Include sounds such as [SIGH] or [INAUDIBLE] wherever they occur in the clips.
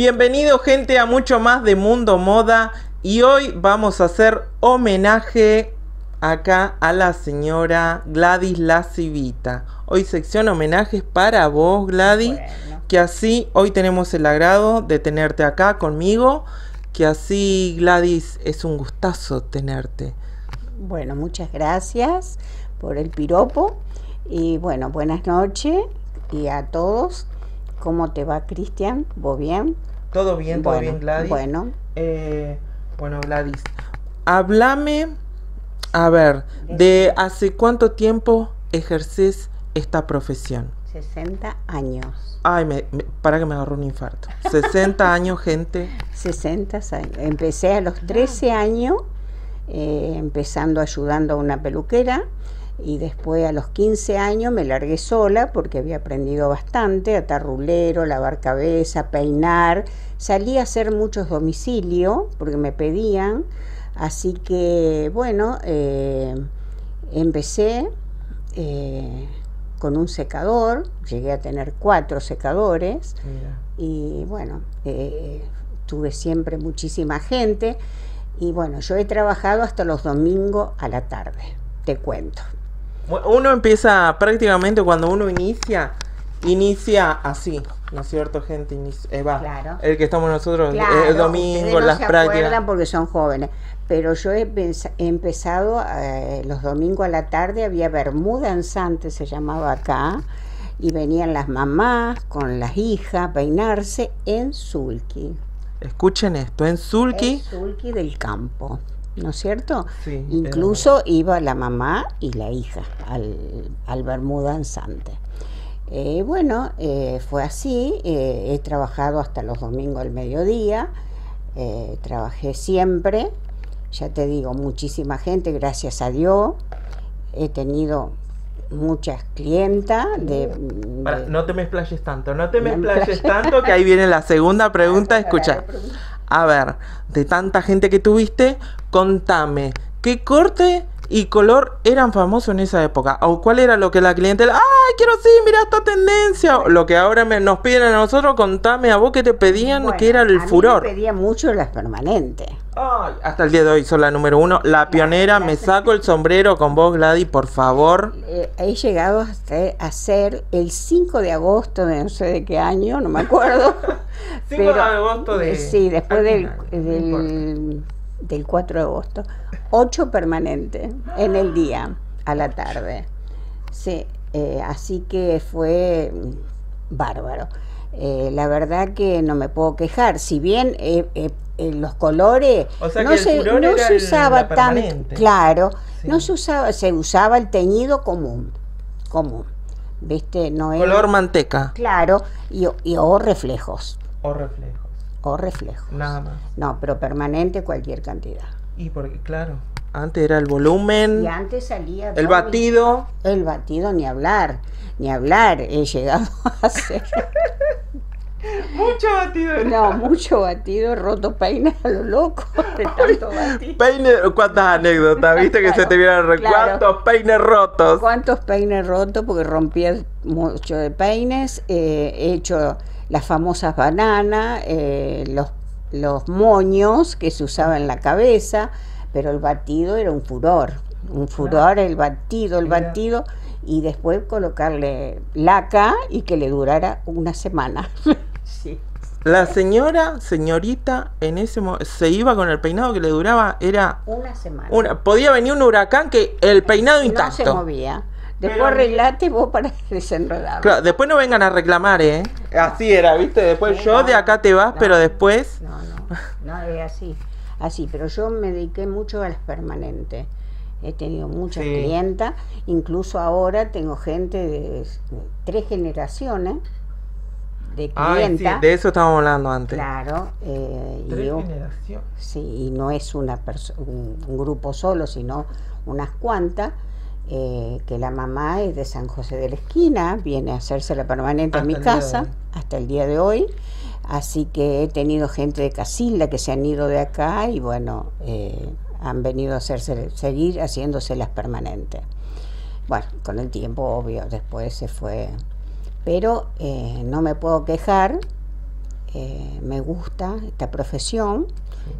Bienvenido gente a mucho más de Mundo Moda y hoy vamos a hacer homenaje acá a la señora Gladys La Civita. Hoy sección homenajes para vos Gladys, que así hoy tenemos el agrado de tenerte acá conmigo, que así Gladys es un gustazo tenerte. Bueno, muchas gracias por el piropo y bueno, buenas noches y a todos. ¿Cómo te va Cristian? ¿Vos bien? Todo bien, todo bien Gladys. Bueno. Eh, bueno Gladys, háblame a ver, ¿de hace cuánto tiempo ejerces esta profesión? 60 años. Ay, me, para que me agarró un infarto. 60 [LAUGHS] años, gente. 60 años. Empecé a los 13 años, eh, empezando ayudando a una peluquera, y después a los 15 años me largué sola porque había aprendido bastante, atar rulero, lavar cabeza, peinar. Salí a hacer muchos domicilios porque me pedían. Así que, bueno, eh, empecé eh, con un secador, llegué a tener cuatro secadores. Y bueno, eh, tuve siempre muchísima gente. Y bueno, yo he trabajado hasta los domingos a la tarde, te cuento. Uno empieza prácticamente cuando uno inicia, inicia así, ¿no es cierto, gente? claro. El que estamos nosotros el domingo, las prácticas. porque son jóvenes pero yo he, empezado eh, los domingos a la tarde, había Bermuda danzante, se llamaba acá, y venían las mamás con las hijas a peinarse en Zulki. Escuchen esto, en Zulki. En Zulki del campo, ¿no es cierto? Sí, Incluso iba la mamá y la hija al, al Bermuda danzante. Eh, bueno, eh, fue así, he trabajado hasta los domingos al mediodía, trabajé siempre ya te digo, muchísima gente, gracias a Dios. He tenido muchas clientas de, no te me explayes tanto, no te me explayes tanto, que ahí viene la segunda [LAUGHS] pregunta. Escucha, a ver, de tanta gente que tuviste, contame, ¿qué corte y color eran famosos en esa época? ¿O cuál era lo que la clientela, ay, quiero sí, mira esta tendencia? lo que ahora me, nos piden a nosotros, contame a vos que te pedían, que era el a furor. Me pedían mucho las permanentes. Ay, hasta el día de hoy son la número uno. La pionera, me saco el sombrero con vos, Gladys, por favor. Eh, he llegado a ser el 5 de agosto de no sé de qué año, no me acuerdo. [LAUGHS] 5 de agosto de... Sí, después del, del, del 4 de agosto. 8 permanentes en el día, a la tarde. Sí, eh, así que fue bárbaro. Eh, la verdad que no me puedo quejar. Si bien eh, los colores no, se, no se, usaba tan claro, no se usaba, se usaba el teñido común, común. ¿Viste? No Color manteca. Claro, y, o reflejos. O reflejos. O reflejos. Nada más. No, pero permanente cualquier cantidad. Y porque, claro, antes era el volumen. Y antes salía. El batido. El batido, ni hablar. Ni hablar. He llegado a [LAUGHS] hacer. mucho batido. No, mucho batido, roto peine a lo loco de tanto batido. Peine, ¿cuántas anécdotas? ¿Viste que se te vieron ¿Cuántos peines rotos? ¿Cuántos peines rotos? Porque rompía mucho de peines. Eh, he hecho las famosas bananas, eh, los los moños que se usaban en la cabeza, pero el batido era un furor, un furor el batido, el batido, y después colocarle laca y que le durara una semana. [LAUGHS] sí. La señora, señorita, en ese se iba con el peinado que le duraba, era... Una semana. Una, podía venir un huracán que el peinado intacto. No se movía. Después arreglate vos para [LAUGHS] desenredar. Claro, después no vengan a reclamar, ¿eh? Así era, ¿viste? Después yo de acá te vas, pero después... No, no, no, es así. Así, pero yo me dediqué mucho a las permanentes. He tenido muchas clientas, incluso ahora tengo gente de tres generaciones de clientas. sí, de eso estábamos hablando antes. Claro. Eh, ¿Tres generaciones? Sí, y no es una un, un grupo solo, sino unas cuantas eh, que la mamá es de San José de la Esquina, viene a hacerse la permanente en mi casa hasta el día de hoy. Así que he tenido gente de Casilda que se han ido de acá y bueno, eh, han venido a hacerse, seguir haciéndose las permanentes. Bueno, con el tiempo, obvio, después se fue pero eh, no me puedo quejar, eh, me gusta esta profesión.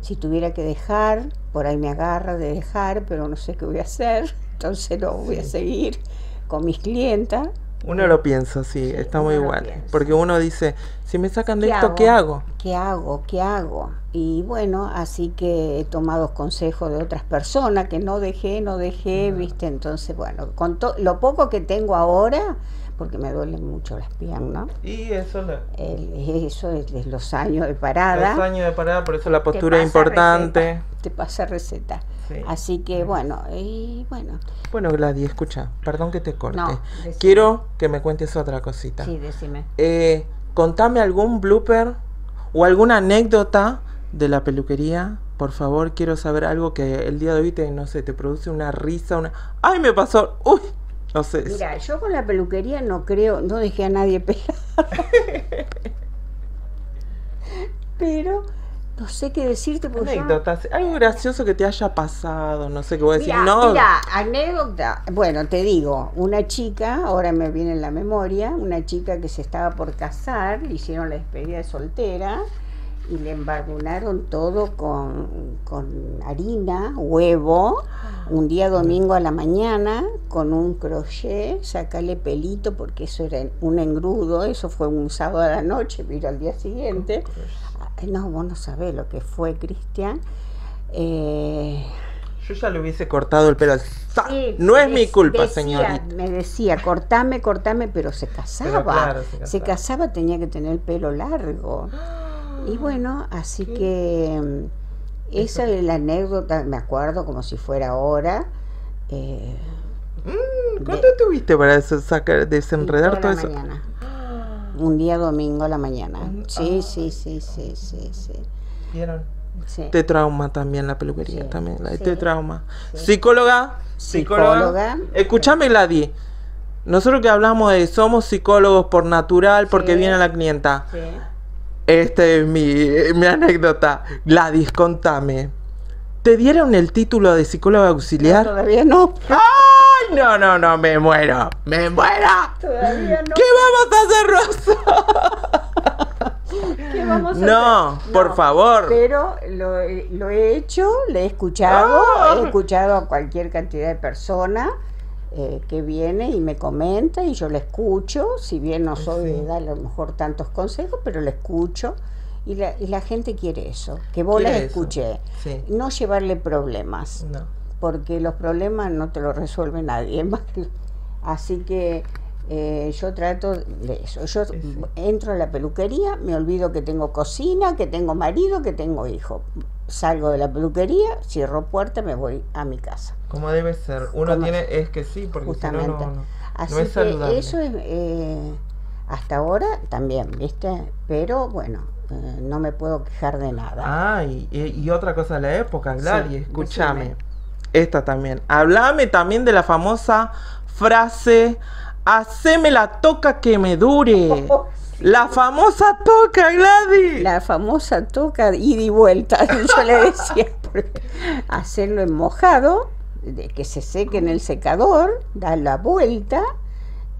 Si tuviera que dejar, por ahí me agarra de dejar, pero no sé qué voy a hacer, entonces lo voy a seguir con mis clientas. Uno lo piensa, sí, está muy igual. Porque uno dice, si me sacan de esto, ¿qué hago? ¿Qué hago? ¿Qué hago? Y bueno, así que he tomado consejos de otras personas que no dejé, no dejé, ¿viste? Entonces, bueno, con lo poco que tengo ahora, porque me duelen mucho las piernas, Y eso, el- eso es de los años de parada. los años de parada, por eso la postura es importante. receta, te pasa receta. Sí. Así que bueno, y bueno, Bueno, Gladys, escucha, perdón que te corte. No. Quiero que me cuentes otra cosita. sí, decime. Eh, contame algún blooper o alguna anécdota de la peluquería. Por favor, quiero saber algo que el día de hoy te, no sé, te produce una risa, una... ¡Ay, me pasó! ¡Uy! No sé. Mira, yo con la peluquería no creo, no dejé a nadie [LAUGHS] pelar. [LAUGHS] Pero no sé qué decirte porque yo- Anécdotas, algo gracioso que te haya pasado, no sé qué voy a decir. Mira, no, mira, anécdota. Bueno, te digo, una chica, ahora me viene en la memoria, una chica que se estaba por casar, le hicieron la despedida de soltera y le embarbunaron todo con, con harina, huevo, un día domingo a la mañana, con un crochet, sacarle pelito, porque eso era un engrudo, eso fue un sábado a la noche, pero al día siguiente. No, vos no sabés lo que fue, Cristian. Eh, yo ya le hubiese cortado el pelo. Sí, no es mi culpa, decía- señorita. Me decía, cortame, cortame, pero se casaba. claro, se se, casaba. casaba. tenía que tener el pelo largo. Y bueno, así ¿Qué? que mm, esa es la anécdota, me acuerdo como si fuera ahora. eh, Mm, ¿Cuánto tuviste para sacar, desenredar toda todo eso? mañana. Un día domingo a la mañana. Sí, ah. sí, sí, sí, sí, sí. ¿Vieron? sí. Te trauma también la peluquería, Sí, también, la de sí, te trauma. sí. Psicóloga, Psicóloga. Escúchame, Gladys. Nosotros que hablamos de somos psicólogos por natural, porque Sí. viene la clienta. Sí. Esta es mi, mi anécdota. Gladys, contame. ¿Te dieron el título de psicóloga auxiliar? Todavía no. ¡Ay! No, no, no, me muero. ¡Me muero! Todavía no. ¿Qué vamos a hacer, Rosa? ¿Qué vamos a No, hacer? por favor. Pero lo, he- lo he hecho, le he escuchado, Ah. he escuchado a cualquier cantidad de personas eh, que viene y me comenta y yo le escucho, si bien no soy Sí. de dar a lo mejor tantos consejos, pero le escucho y la, y la gente quiere eso, que vos la Sí. no llevarle problemas, No. porque los problemas no te los resuelve nadie [LAUGHS] más. Así que eh, yo trato de eso. Yo Sí, sí. entro a la peluquería, me olvido que tengo cocina, que tengo marido, que tengo hijo. Salgo de la peluquería, cierro puerta, me voy a mi casa. Como debe ser. Uno tiene, es que sí, porque si no, no, no. Así es que saludable. eso es, eh, hasta ahora también, ¿viste? Pero bueno, eh, no me puedo quejar de nada. Ah, y, otra cosa de la época, Gladys, Sí, escúchame. decime. Esta también. Hablame también de la famosa frase, haceme la toca que me dure. [LAUGHS] La famosa toca, Gladys. La famosa toca ida y vuelta, [LAUGHS] yo le decía, hacerlo en mojado, de que se seque en el secador, dar la vuelta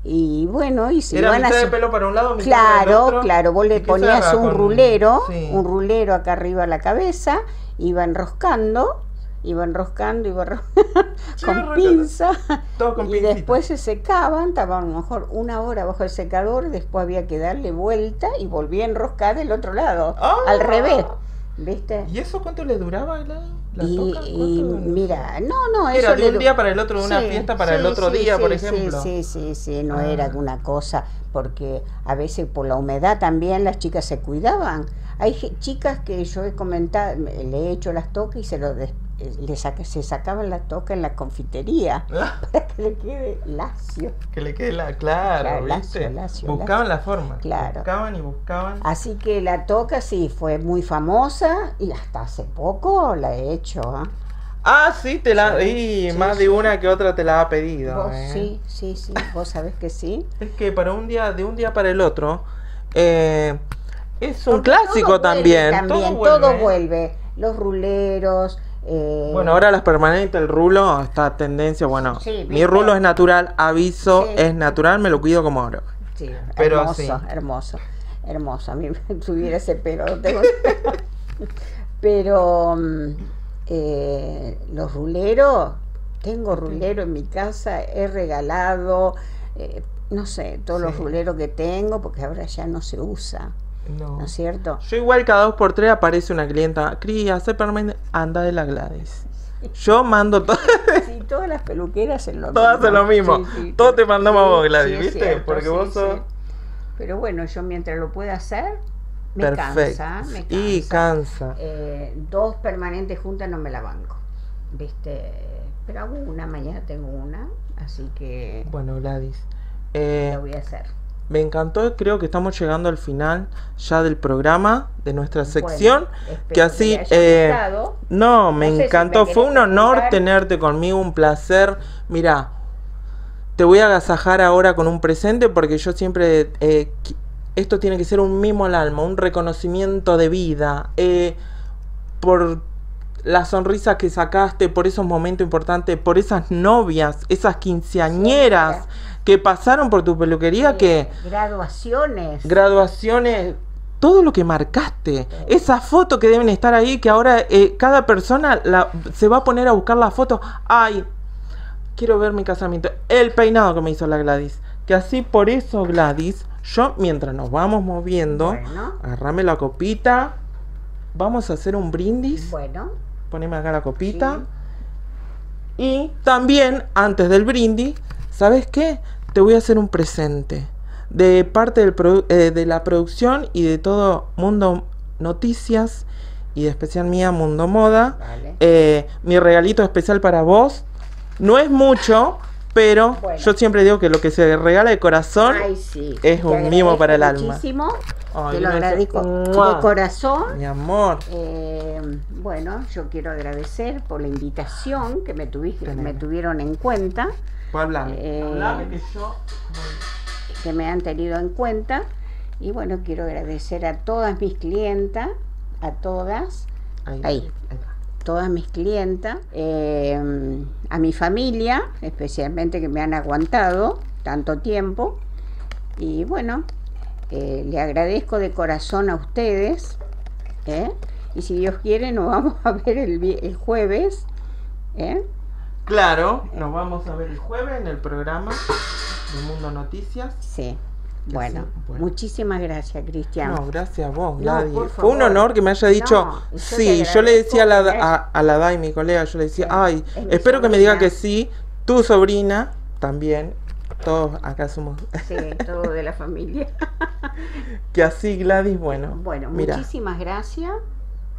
y bueno, y si Era van a de pelo para un lado, mitad Claro, otro. claro, vos ¿Y le ponías un con- rulero, Sí. un rulero acá arriba a la cabeza, iba enroscando, iba enroscando, iba enro- [LAUGHS] Sí, con pinza, todo con y pincita. después se secaban, estaban a lo mejor una hora bajo el secador, después había que darle vuelta y volvía a enroscar del otro lado, Ah. al revés, ¿viste? ¿Y eso cuánto le duraba? ¿La Y, toca? mira, no, no, Era eso de un día para el otro, de una Sí, fiesta para el otro sí, día, por ejemplo. Sí, sí, sí, no Ah. era alguna cosa, porque a veces por la humedad también las chicas se cuidaban. Hay chicas que yo he comentado, me- le he hecho las tocas y se lo des- le saca- se sacaban las tocas en la confitería [LAUGHS] para que le quede lacio. que le quede la claro, Claro, ¿viste? lacio, lacio, buscaban la forma. Claro. Buscaban y buscaban. Así que la toca sí fue muy famosa y hasta hace poco la he hecho. ¿ah? Ah, sí, te la. Sí, y sí, más sí. de una que otra te la ha pedido. Vos ¿eh? sí, sí, sí, vos sabés que sí. Es que para un día, de un día para el otro, eh, es un Porque clásico todo vuelve también. también, todo vuelve. todo vuelve. Los ruleros. Eh, Bueno, ahora las permanentes, el rulo, está tendencia. Bueno, Sí, mi rulo es natural, aviso, Sí. es natural, me lo cuido como oro. Sí, Pero hermoso, sí. hermoso, hermoso. A mí me [LAUGHS] tuviera ese pelo, no tengo- [LAUGHS] Pero mm, eh, los ruleros, tengo rulero en mi casa, he regalado, eh, no sé, todos los ruleros que tengo, porque ahora ya no se usa, No. ¿no es cierto? Yo igual cada dos por tres aparece una clienta. Cris, hace permanente. Anda de la Gladys. Yo mando todo. [LAUGHS] Sí, todas las peluqueras en lo Todas hacen lo mismo. Sí, sí, Todos sí. te mandamos a vos, Sí, Gladys, sí, ¿viste? cierto, Porque sí, vos sí. sos- Pero bueno, yo mientras lo pueda hacer, me Perfecto. cansa, me cansa. Y cansa. Eh, dos permanentes juntas no me la banco, ¿viste? Pero hago una, mañana tengo una, así que Bueno, Gladys. eh, lo voy a hacer. Me encantó, creo que estamos llegando al final ya del programa, de nuestra sección. Bueno, que así... eh, no, me No sé si encantó. me Fue un honor tenerte conmigo, un placer. Mira, te voy a agasajar ahora con un presente porque yo siempre... eh, esto tiene que ser un mimo al alma, un reconocimiento de vida. eh, por la sonrisa que sacaste, por esos momentos importantes, por esas novias, esas quinceañeras que pasaron por tu peluquería, que graduaciones. graduaciones, todo lo que marcaste, esa foto que deben estar ahí, que ahora eh, cada persona la- se va a poner a buscar la foto. Ay, quiero ver mi casamiento. El peinado que me hizo la Gladys. Que así por eso, Gladys, yo mientras nos vamos moviendo, Bueno. agarrame la copita. Vamos a hacer un brindis. Bueno, Poneme acá la copita. Y también, antes del brindis, ¿sabes qué? Te voy a hacer un presente. De parte del eh, de la producción y de todo Mundo Noticias y de especial mía Mundo Moda. Vale. eh, mi regalito especial para vos. No es mucho, pero Bueno. yo siempre digo que lo que se regala de corazón Ay, sí. es Te un mimo para el alma. Muchísimo. Ay, Te lo agradezco ¡Mua! de corazón. Mi amor. Eh, bueno, yo quiero agradecer por la invitación que me, tuviste, Teneme. me tuvieron en cuenta, hablame. Eh, Hablame que yo. que me han tenido en cuenta. Y bueno, quiero agradecer a todas mis clientas, a todas, Ahí. Ahí. todas mis clientas, eh, a mi familia, especialmente que me han aguantado tanto tiempo. Y bueno, eh, le agradezco de corazón a ustedes. ¿eh? Y si Dios quiere, nos vamos a ver el, vi- el jueves. ¿eh? Claro, nos vamos a ver el jueves en el programa de Mundo Noticias. Sí. Bueno, bueno. muchísimas gracias, Cristian. No, gracias a vos, Gladys. Fue un honor que me haya dicho. No, yo te sí, yo le decía a la, agradezco, a, a la Dai, mi colega, yo le decía, Sí, ay, es espero que me diga que sí. Tu sobrina también. Todos acá somos. Sí, [LAUGHS] todo de la familia. que así, Gladys, bueno. Bueno, mira, muchísimas gracias.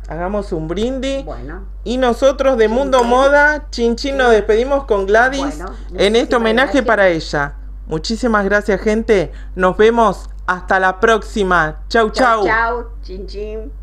Hagamos un brindis. Bueno, Y nosotros de Mundo Chin. Moda, Chin Chin, nos despedimos con Gladys Bueno, en este homenaje gracias. para ella. Muchísimas gracias, gente. Nos vemos hasta la próxima. Chau, chau. chau, chau, chin chin.